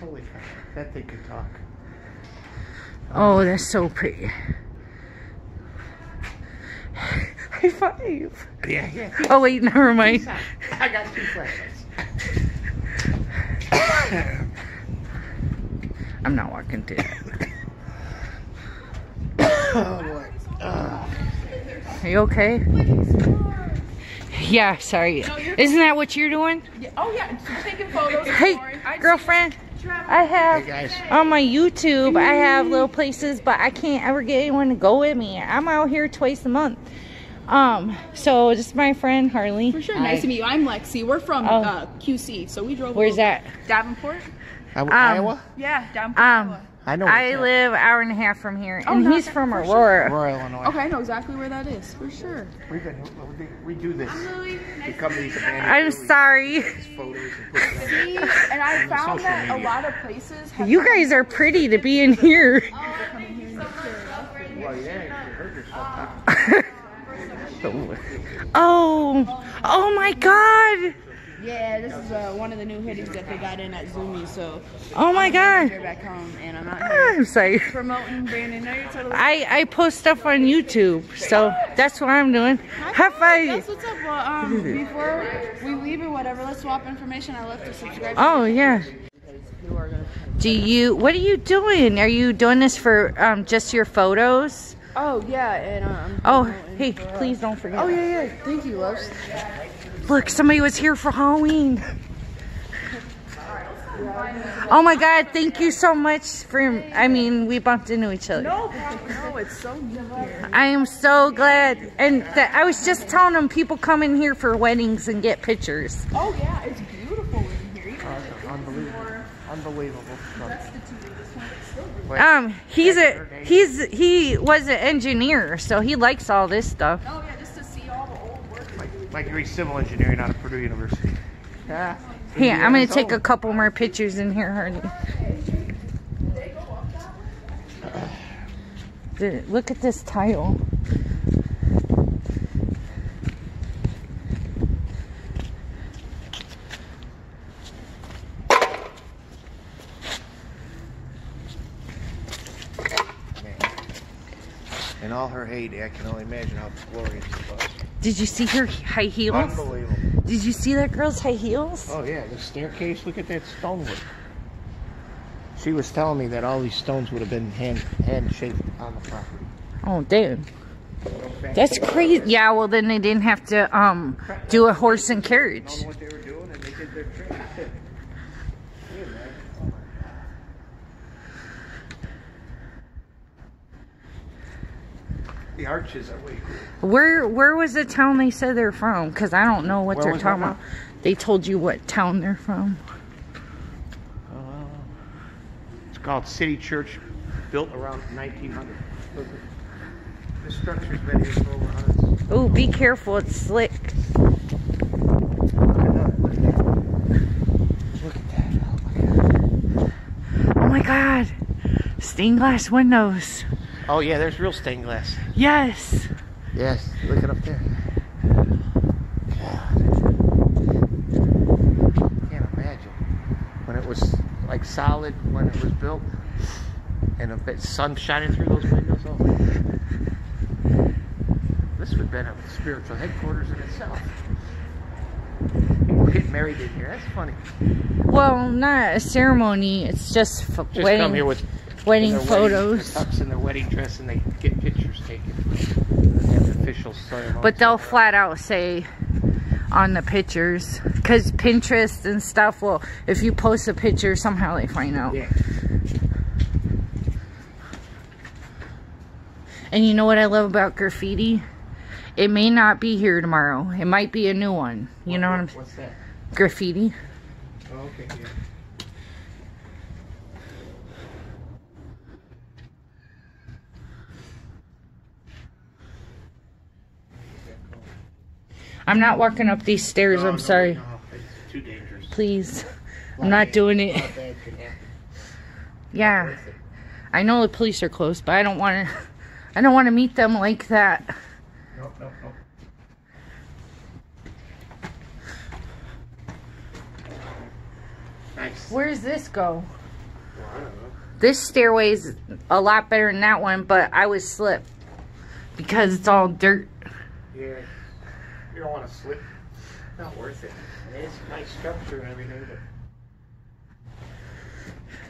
Holy cow. That thing can talk. Oh, that's so pretty. High five. Yeah, yeah. Oh wait, never mind. I got two flashlights. I'm not walking to it. oh boy. Uh, Are you okay? Yeah, sorry. Isn't that what you're doing? Oh yeah, taking photos. Hey, girlfriend. I have Hey, guys. on my YouTube. I have little places, but I can't ever get anyone to go with me. I'm out here twice a month. Um, so this is my friend Harley. For sure. Nice to meet you. I'm Lexi. We're from Oh. uh, QC, so we drove. Where's that? Davenport. I- Iowa? Yeah, Davenport. Um, Iowa. I know. I it's at. live hour and a half from here, Oh, and not he's that- from for sure. Aurora. Illinois. Okay, I know exactly where that is. For sure. We've been, we do this. We come to these I'm sorry. and put it on. See, and I found social that a lot of places have You guys are pretty to be in here. Oh, well, yeah, you hurt yourself. Oh, oh my God. Yeah, this is uh, one of the new hoodies that they got in at Zoomy, so Oh my they're God. back home, and I'm I'm sorry. promoting Brandon. No, you're totally. I, I post stuff on YouTube, so that's what I'm doing. High That's what's up. Well, um, before we leave or whatever, let's swap information. I left a subscribe. Oh yeah. You are gonna. Do you? What are you doing? Are you doing this for um, just your photos? Oh yeah, and um. Oh, hey, please don't forget. Oh yeah, yeah. Thank you, loves. Look, somebody was here for Halloween. Oh my God! Thank you so much for. I mean, we bumped into each other. No. No, it's so good. I am so glad, and that I was just telling them people come in here for weddings and get pictures. Oh yeah, it's beautiful in here. Even Unbelievable. Unbelievable. Um, he's a he's he was an engineer, so he likes all this stuff. oh yeah, just to see all the old work. Like, like you're civil engineering out of Purdue University. Yeah. Here, I'm gonna take a couple more pictures in here, Hardy. Dude, Look at this tile. In all her heyday, I can only imagine how glorious it was. Did you see her high heels? Unbelievable. Did you see that girl's high heels? Oh yeah, the staircase. Look at that stonework. She was telling me that all these stones would have been hand hand shaped on the property. Oh, dude. That's crazy. Yeah, well then they didn't have to um do a horse and carriage. Know what they were doing, and they did their trick. The arches are way cool. Where where was the town they said they're from? Because I don't know what Where they're talking what about. They told you what town they're from. Uh, it's called City Church, built around 1900. Look at- This structure's been here for over 100. Oh, be careful, it's slick. Look at that. Look at that. Oh my God. Oh my god. Stained glass windows. Oh yeah, there's real stained glass. Yes. Yes, look it up there. God. Can't imagine when it was like solid when it was built, and a bit sun shining through those windows. Oh, this would have been a spiritual headquarters in itself. People get married in here. That's funny. Well, not a ceremony. It's just, f- Just wedding, come here with wedding their wedding- photos. their tux and their wedding dress, and they get pictures taken. And have the official. But they'll flat out say on the pictures, because Pinterest and stuff. Well, if you post a picture, somehow they find out. yeah. And you know what I love about graffiti? It may not be here tomorrow. It might be a new one. You know what I'm saying? What's that? Graffiti. Oh, okay, yeah. I'm not walking up these stairs. No, I'm no, sorry. No, it's too dangerous. Please. I'm not doing it. lot bad can happen. Yeah. I know the police are close, but I don't want to. I don't want to meet them like that. Nope, nope, nope. Nice. Where does this go? Well, I don't know. This stairway's a lot better than that one, but I would slip because it's all dirt. Yeah. You don't want to slip. Not worth it. It's nice structure and everything,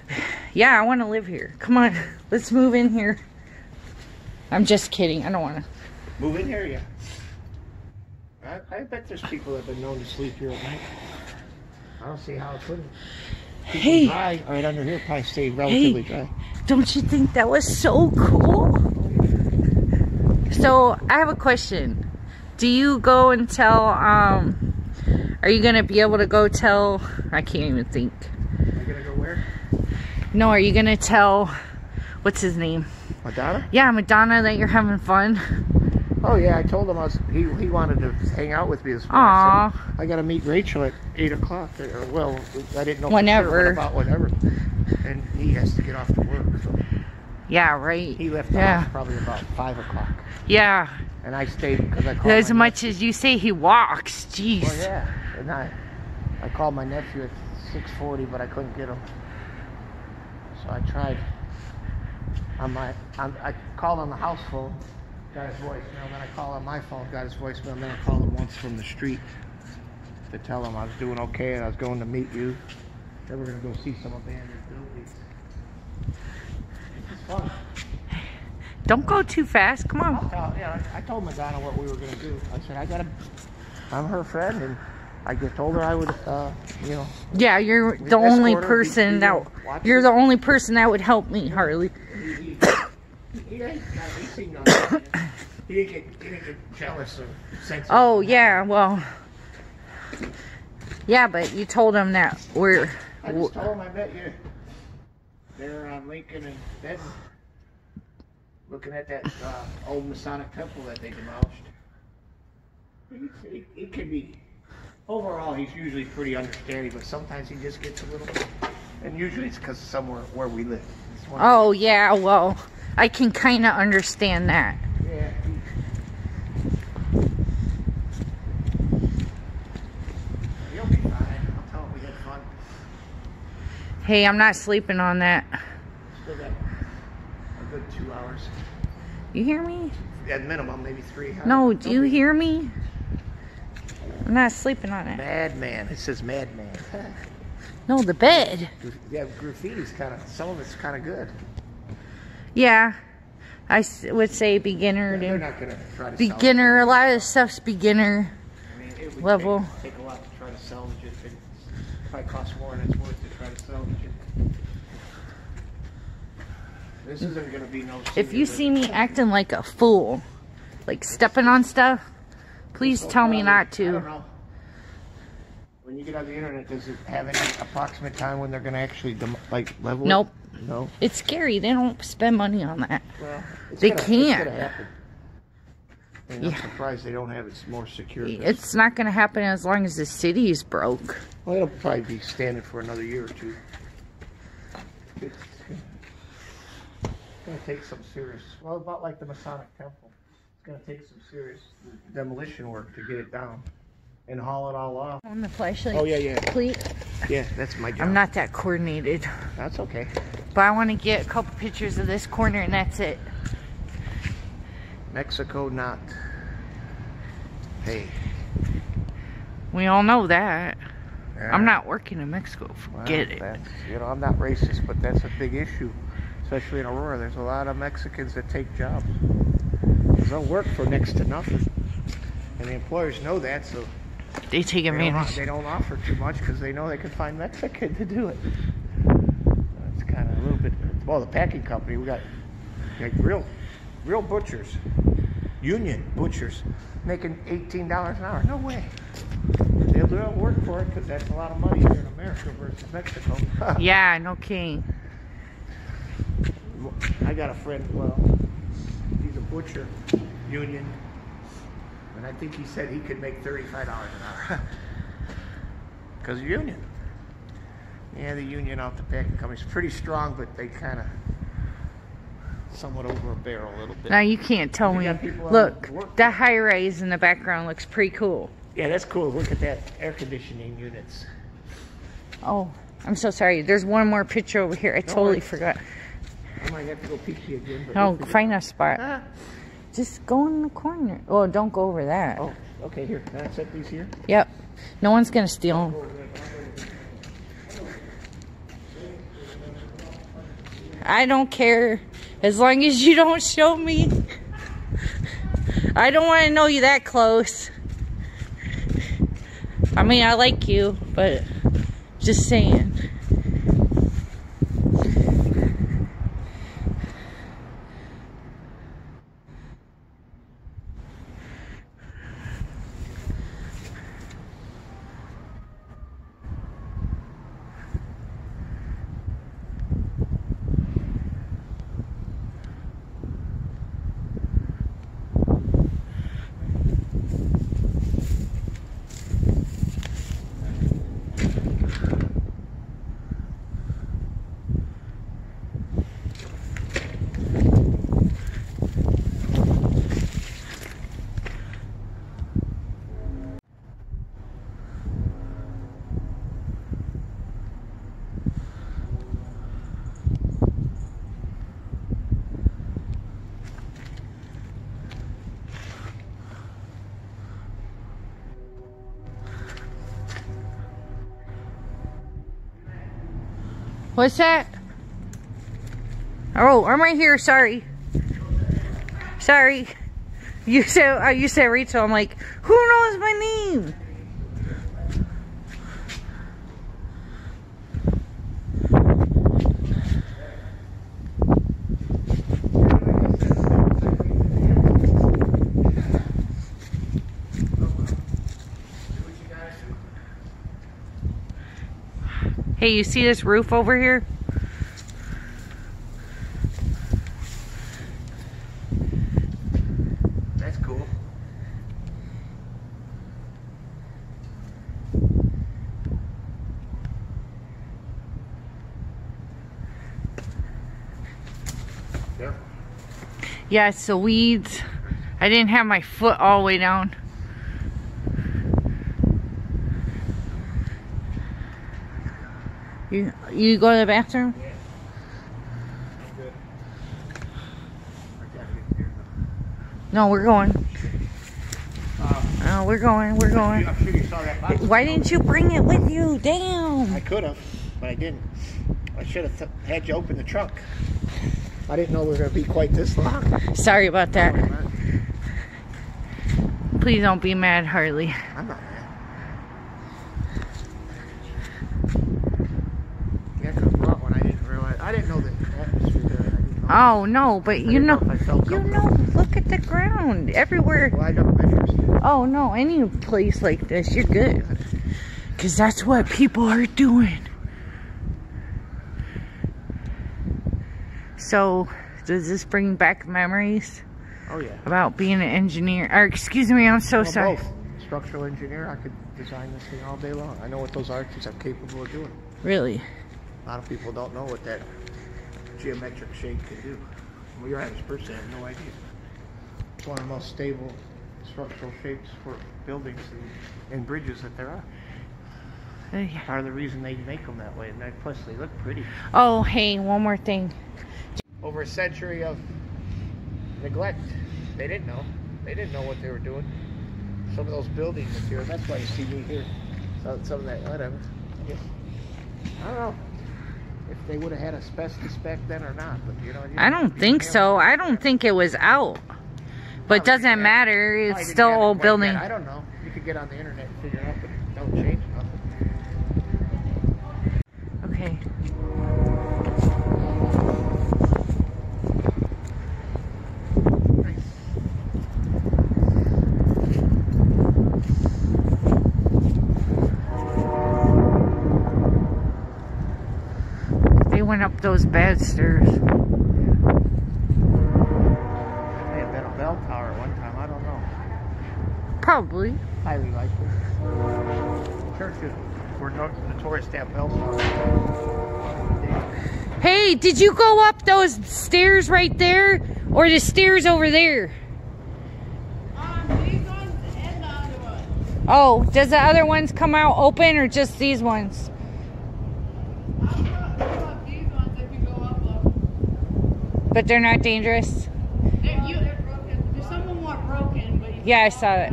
but Yeah, I want to live here. Come on, let's move in here. I'm just kidding. I don't want to. move in here, yeah. I, I bet there's people that have been known to sleep here at night. I don't see how it couldn't. Keep Hey. dry right under here probably stay relatively dry. Don't you think that was so cool? So I have a question. Do you go and tell? Um, are you gonna be able to go tell? I can't even think. Am I gonna go where? No, are you gonna tell? What's his name? Madonna? Yeah, Madonna, that you're having fun. Oh yeah, I told him I was. He he wanted to hang out with me this morning. I said, I got to meet Rachel at eight o'clock. Well, I didn't know Whenever. sure, about whenever. And he has to get off to work, so yeah, right. he left the Yeah. house probably about five o'clock. Yeah, And I stayed because I called as much as you say he walks. Jeez. Well, yeah, and I I called my nephew at six forty, but I couldn't get him. So I tried on my on, I called on the house phone, got his voicemail. Then I called on my phone, got his voicemail. And then I called him once from the street to tell him I was doing okay and I was going to meet you. Then we're gonna go see some abandoned buildings. It's fun. Don't go too fast. Come on. tell, yeah, I I told Madonna what we were gonna do. I said I gotta. I'm her friend, and I just told her I would, uh, you know, Yeah, you're the only her, be- person that you're it. the only person that would help me, Harley. he, get, he didn't get jealous sensitive. Oh yeah, well, yeah, but you told him that we're. I just told him I met you there on Lincoln and Benton, looking at that uh, old Masonic temple that they demolished. It, he, he can be, overall, he's usually pretty understanding, but sometimes he just gets a little, and usually it's because somewhere where we live. It's of Oh yeah, well, I can kind of understand that. Yeah. You'll be fine. I'll tell him we had fun. Hey, I'm not sleeping on that. Still got a good two hours. You hear me? At minimum, maybe three. No, do you hear me? I'm not sleeping on it. Madman. It says madman. No, the bed. yeah, graffiti's kind of, some of it's kind of good. Yeah, I would say beginner They're to not going to try to beginner. A lot of the stuff's beginner. I mean, it would level. Take, take a lot to try to salvage it. It probably costs more than it's worth to try to salvage it. This isn't going to be no. If you see me acting like a fool, like stepping on stuff, please So tell me not I don't to. know. When you get on the internet, does it have any approximate time when they're going to actually like level Nope. it? No. It's scary. They don't spend money on that. Well, it's They gonna, can't. It's gonna happen. And I'm Yeah. surprised they don't have it more secure. It's not going to happen as long as the city is broke. well, it'll probably be standing for another year or two. It's gonna take some serious. Well, about like the Masonic Temple, it's gonna take some serious demolition work to get it down and haul it all off. On the flashlight. Oh yeah, yeah, Please. yeah. That's my job. I'm not that coordinated. That's okay. But I want to get a couple pictures of this corner and that's it. Mexico not. Hey. We all know that. yeah. I'm not working in Mexico. Well, Forget it. You know, I'm not racist, but that's a big issue, especially in Aurora. There's a lot of Mexicans that take jobs. 'Cause They'll work for next to nothing, and the employers know that, so They take they don't, advantage. they don't offer too much because they know they can find Mexican to do it. It's kind of a little bit. Well, the packing company, we got like real, real butchers, union butchers, making eighteen dollars an hour. No way. They'll, they'll work for it because that's a lot of money here in America versus Mexico. Yeah, no kidding. I got a friend, well, he's a butcher, union, and I think he said he could make thirty-five dollars an hour. Because of union. Yeah, the union out the packing company's pretty strong, but they kind of somewhat over a barrel a little bit. Now you can't tell me. got people out Look, that high rise in the background looks pretty cool. Yeah, that's cool. Look at that air conditioning units. Oh, I'm so sorry. There's one more picture over here. I totally worries. forgot. I might have to go pee again. Oh, find a spot. Ah. Just go in the corner. Oh, don't go over that. Oh, okay, here. Can I set these here? Yep. No one's gonna steal them. I don't care as long as you don't show me. I don't want to know you that close. I mean, I like you, but just saying. What's that? Oh, I'm right here. Sorry. Sorry. You said uh, you said Rachel. I'm like, who knows my name? Hey, you see this roof over here? That's cool. Careful. Yeah, it's the weeds. I didn't have my foot all the way down. You go to the bathroom? I'm good. I gotta get here. No, we're going. Uh, Oh, we're going. We're going. I'm sure you saw that box. Why didn't you bring it with you? Damn. I could have, but I didn't. I should have th- had you open the trunk. I didn't know we were going to be quite this long. Sorry about that. Please don't be mad, Harley. I'm not mad. Yeah, 'cause brought one. I didn't realize. I didn't know the atmosphere there. I didn't know. Oh no, but you know, know if I felt you know, look at the ground everywhere. Well, I never been here. Oh no, any place like this, you're good. Cause that's what people are doing. So, does this bring back memories Oh yeah. about being an engineer? Or excuse me, I'm so Well, sorry. both. Structural engineer. I could design this thing all day long. I know what those arches are capable of doing. Really? A lot of people don't know what that geometric shape can do. Well, your average person have no idea. It's one of the most stable structural shapes for buildings and, and bridges that there are. Uh, yeah. Are the reason they make them that way, and that, plus they look pretty. Oh, hey, one more thing. Over a century of neglect, they didn't know. They didn't know what they were doing. Some of those buildings here, that's why you see me here. Some of that, whatever. I guess- I don't know if they would have had asbestos back then or not, but you know. you I don't think so. I don't think it was out. But Probably doesn't matter. It's still old building. yet. I don't know. You could get on the internet and figure it out, but it don't change nothing. Okay. Nice. They went up those bad stairs. May have been a bell tower at one time. I don't know. Probably. Highly likely. Churches were notorious to have bell towers. Hey, did you go up those stairs right there? Or the stairs over there? Um, these ones and the other one. Oh, does the other ones come out open or just these ones? But they're not dangerous. They're, you, they're broken. There's some of them are broken, but Yeah, I saw it.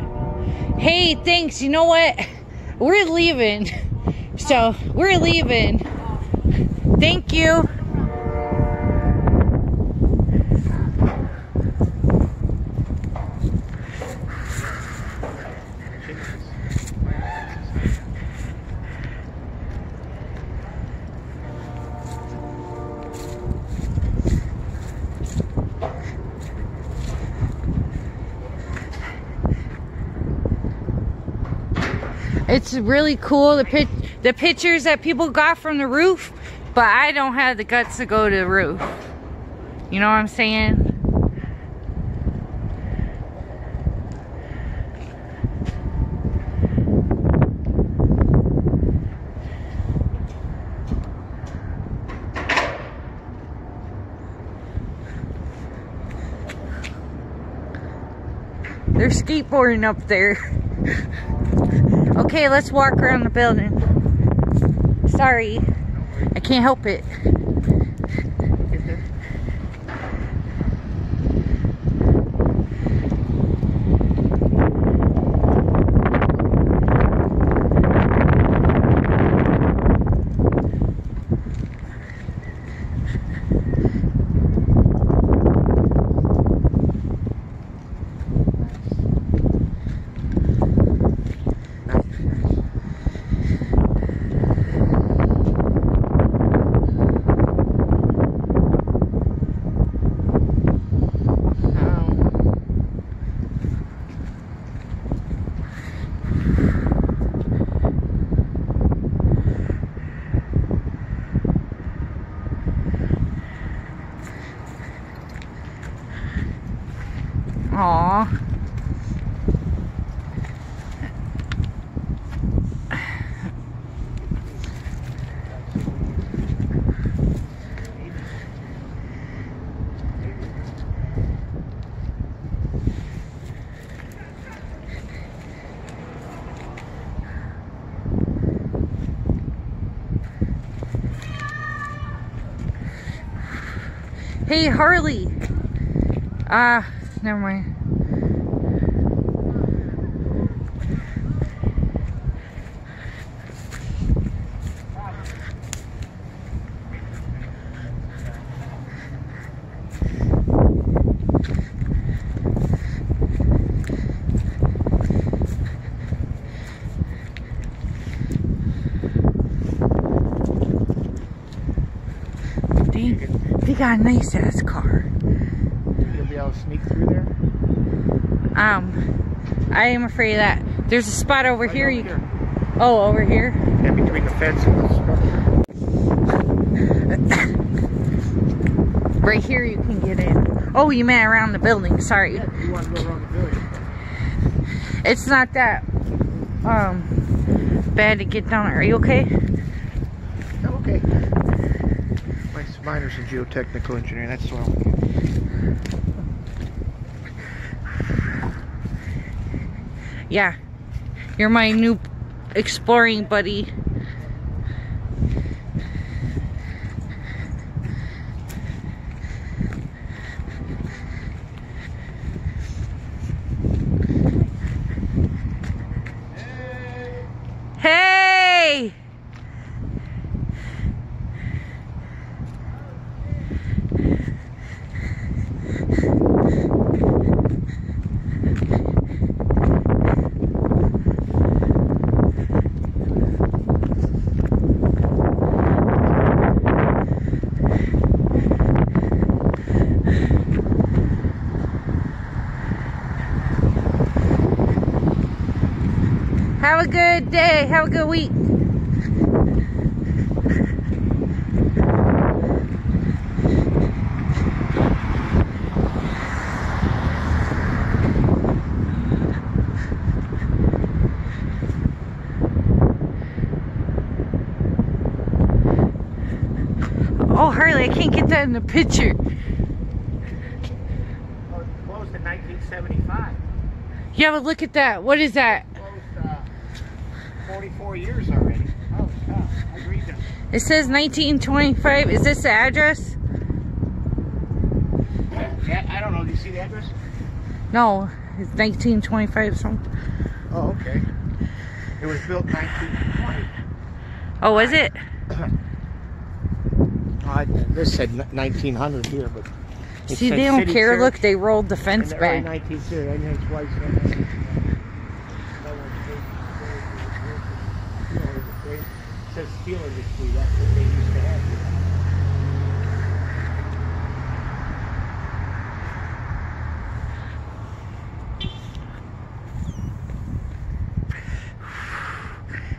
Hey, thanks. You know what? We're leaving. So, we're leaving. Thank you. It's really cool the pic the pictures that people got from the roof, but I don't have the guts to go to the roof. You know what I'm saying? They're skateboarding up there. Okay, let's walk around the building. Sorry, I can't help it. Um, Aw. Hey, Harley. Ah, never mind. Dang, they got a nice ass car. You'll be able to sneak through there? Um, I am afraid of that. There's a spot over Right here. over You, here. oh, over here. Yeah, between the fence and the structure. Right here you can get in. Oh, you meant around the building. Sorry. You want to go around the building? It's not that um bad to get down there. Are you okay? Oh, okay. My minor's in geotechnical engineering. That's what I'm Yeah. You're my new exploring buddy. Hey! Have a good day. Have a good week. Oh, Harley, I can't get that in the picture. Oh, closed in 1975. Yeah, but look at that. What is that? 44 years already. Oh. I read them. It says 1925. Is this the address? Yeah, I don't know. Do you see the address? No, it's 1925 something. Oh, okay. It was built 1920. Oh, was it? Uh, this said 1900 here, but See, they don't care. Look, they rolled the fence the back. 19th century. I know it's white, so I know it's- no one's afraid. It says steel industry. That's what they used to have.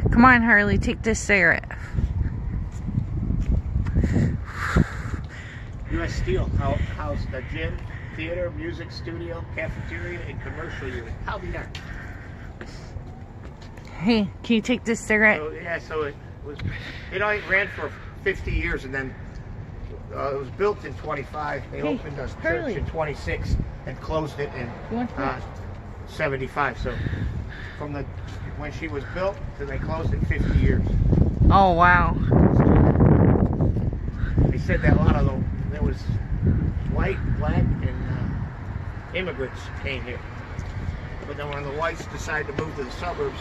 here. Come on, Harley, take this cigarette. U.S. Steel hou- housed a gym, theater, music studio, cafeteria, and commercial unit. How the heck? Hey, can you take this cigarette? So, yeah, so it was, it only ran for 50 years and then uh, it was built in 25. They Hey, opened a church in 26 and closed it in uh, 75. So from the when she was built to they closed it 50 years. Oh, wow. They said that a lot of them, there was white, black, and uh, immigrants came here. But then when the whites decided to move to the suburbs,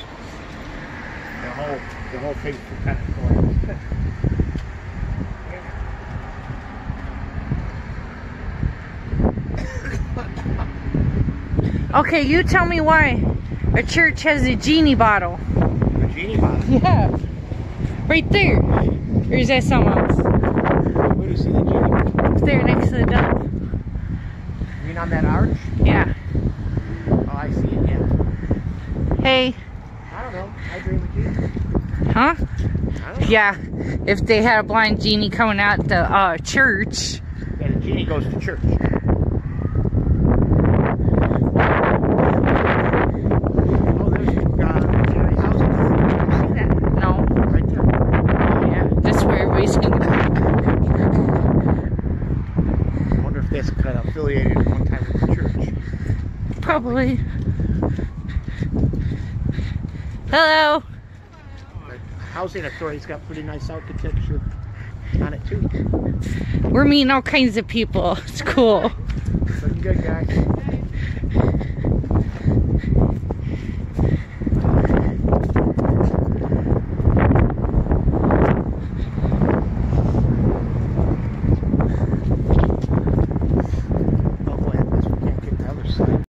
the whole the whole thing kind of. Okay, you tell me why a church has a genie bottle. A genie bottle. Yeah. Right there. Or is that someone else? Where do you see the genie? Up there next to the dove. You mean on that arch? Yeah. Oh, I see it. Yeah. Hey. I don't know. I Dream of Jeannie. Huh? I don't know. Yeah. If they had a blind genie coming out the uh, church. Yeah, the genie goes to church. There's Jerry House. You see that? No. Right there. Yeah. That's where everybody's gonna go. I wonder if that's kind of affiliated at one time with the church. Probably. Hello. Housing authority's got pretty nice architecture on it too. We're meeting all kinds of people. It's cool. Looking good, guys.